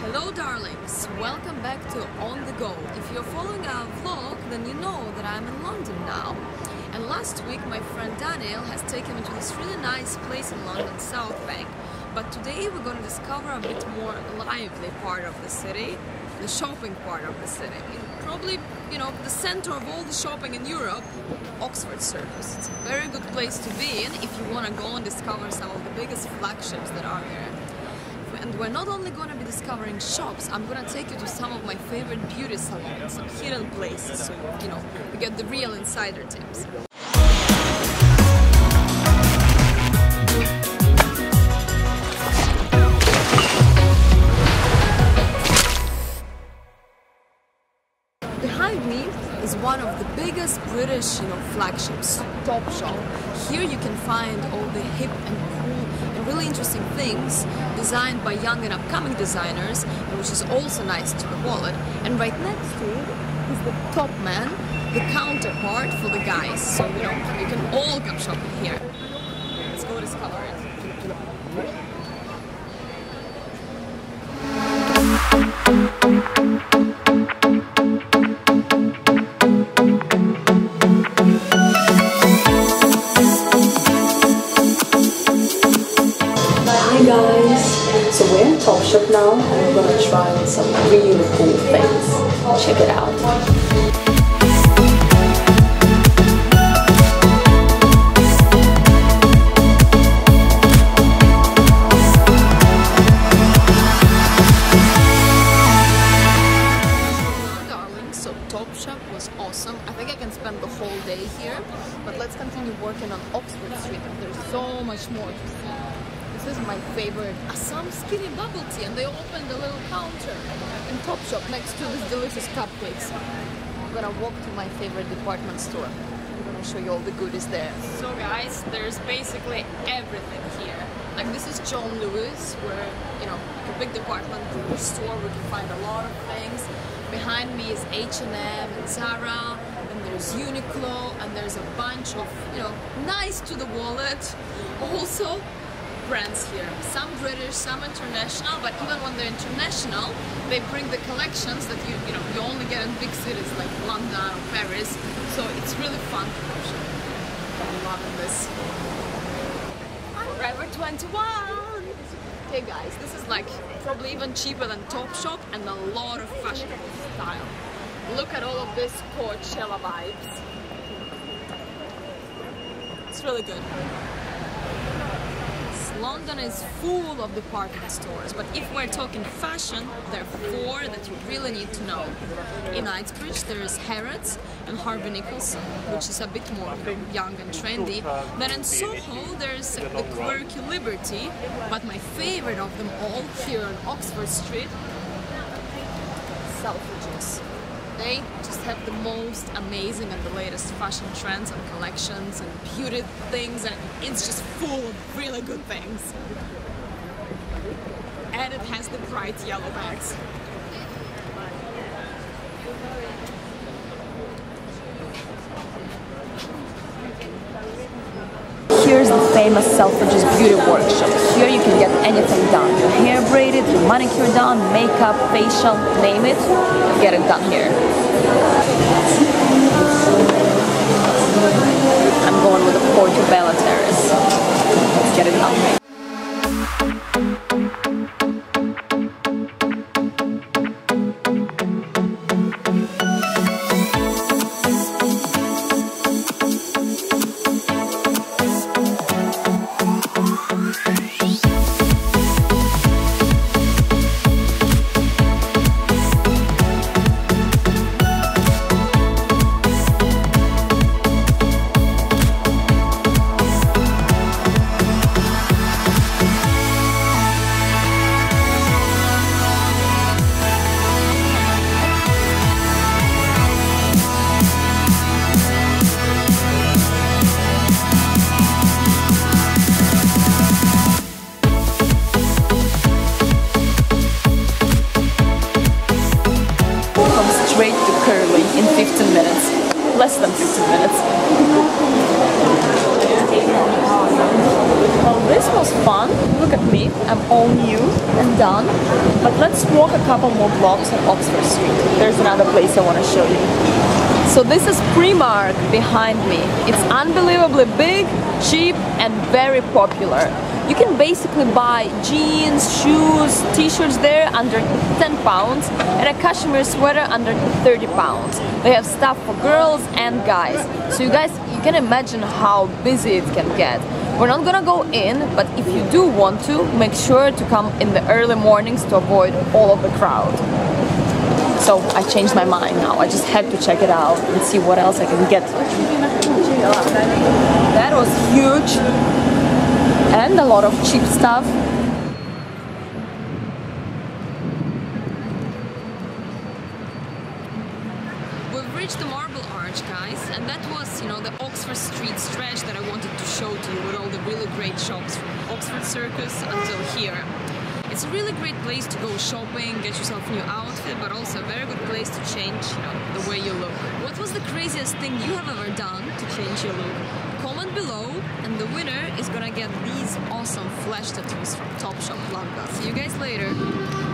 Hello darlings, welcome back to On The Go. If you're following our vlog, then you know that I'm in London now. And last week my friend Daniel has taken me to this really nice place in London, South Bank. But today we're going to discover a bit more lively part of the city, the shopping part of the city. Probably, you know, the center of all the shopping in Europe, Oxford Circus. It's a very good place to be in if you want to go and discover some of the biggest flagships that are here. And we're not only going to be discovering shops, I'm going to take you to some of my favorite beauty salons, some hidden places, so you know, you get the real insider tips. Behind me is one of the biggest British, you know, flagships, Topshop. Here you can find all the hip and really interesting things designed by young and upcoming designers, which is also nice to the wallet. And right next to it is the top man, the counterpart for the guys. So you know, you can all come shopping here. Let's go discover it. Hi guys! So we're in Topshop now and we're gonna try on some really cool things. Check it out. Topshop was awesome. I think I can spend the whole day here, but let's continue working on Oxford Street. There's so much more to see. This is my favorite Assam Skinny Bubble Tea, and they opened a little counter in Topshop next to these delicious cupcakes. I'm gonna walk to my favorite department store. I'm gonna show you all the goodies there. So guys, there's basically everything here. Like this is John Lewis, where you know, like a big department store where you can find a lot of things. Behind me is H&M and Zara, and there's Uniqlo, and there's a bunch of you know, nice to the wallet. Also, brands here. Some British, some international, but even when they're international, they bring the collections that you you know you only get in big cities like London or Paris. So it's really fun go. I'm loving this. Forever 21! Okay guys, this is like probably even cheaper than Topshop and a lot of fashionable style. Look at all of this Coachella vibes. It's really good. London is full of department stores, but if we're talking fashion, there are four that you really need to know. In Knightsbridge, there is Harrods and Harvey Nicholson, which is a bit more young and trendy. Then in Soho, there's the quirky Liberty, but my favorite of them all here on Oxford Street, Selfridges. They just have the most amazing and the latest fashion trends and collections and beauty things, and it's just full of really good things. And it has the bright yellow bags. Here's the famous Selfridges Beauty Workshop. Here you can get anything done. Your hair manicure done, makeup, facial, name it, get it done here. I'm going with the Portobello Terrace. Let's get it done. 15 minutes. Less than 15 minutes. Well, this was fun. Look at me. I'm all new and done. But let's walk a couple more blocks on Oxford Street. There's another place I want to show you. So this is Primark behind me. It's unbelievably big, cheap and very popular. You can basically buy jeans, shoes, t-shirts there under 10 pounds and a cashmere sweater under 30 pounds. They have stuff for girls and guys. So you guys, you can imagine how busy it can get. We're not gonna go in, but if you do want to, make sure to come in the early mornings to avoid all of the crowd. So I changed my mind now. I just had to check it out and see what else I can get. That was huge and a lot of cheap stuff. We've reached the Marble Arch, guys, and that was, you know, the Oxford Street stretch that I wanted to show to you with all the really great shops from Oxford Circus until here. It's a really great place to go shopping, get yourself a new outfit, but also a very good place to change, you know, the way you look. What was the craziest thing you have ever done to change your look? Below, and the winner is gonna get these awesome flash tattoos from Topshop London. See you guys later.